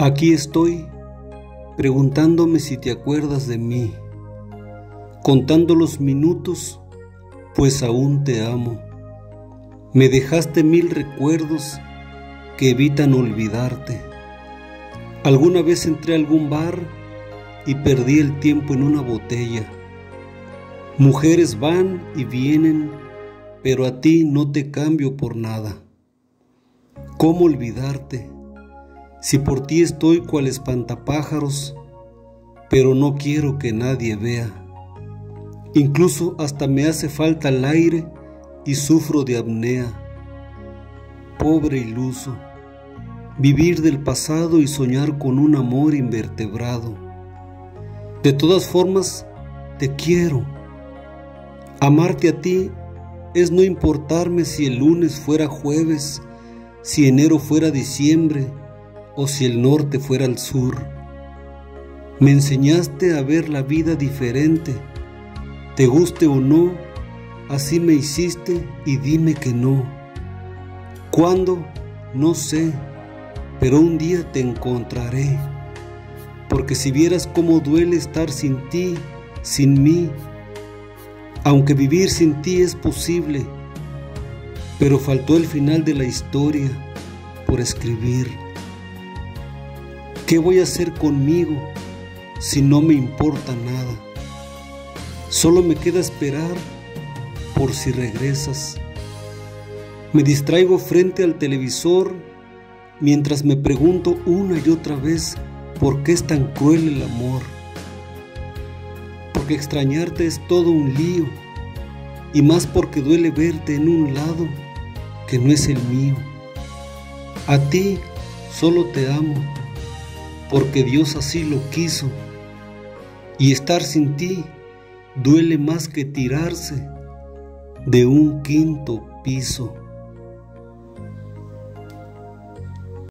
Aquí estoy preguntándome si te acuerdas de mí, contando los minutos, pues aún te amo. Me dejaste mil recuerdos que evitan olvidarte. Alguna vez entré a algún bar y perdí el tiempo en una botella. Mujeres van y vienen, pero a ti no te cambio por nada. ¿Cómo olvidarte? Si por ti estoy cual espantapájaros, pero no quiero que nadie vea. Incluso hasta me hace falta el aire y sufro de apnea. Pobre iluso, vivir del pasado y soñar con un amor invertebrado. De todas formas, te quiero. Amarte a ti es no importarme si el lunes fuera jueves, si enero fuera diciembre, o si el norte fuera el sur. Me enseñaste a ver la vida diferente. Te guste o no, así me hiciste y dime que no. ¿Cuándo? No sé, pero un día te encontraré. Porque si vieras cómo duele estar sin ti, sin mí, aunque vivir sin ti es posible, pero faltó el final de la historia por escribir. ¿Qué voy a hacer conmigo si no me importa nada? Solo me queda esperar por si regresas. Me distraigo frente al televisor mientras me pregunto una y otra vez por qué es tan cruel el amor. Porque extrañarte es todo un lío y más porque duele verte en un lado que no es el mío. A ti solo te amo porque Dios así lo quiso. Y estar sin ti duele más que tirarse de un quinto piso.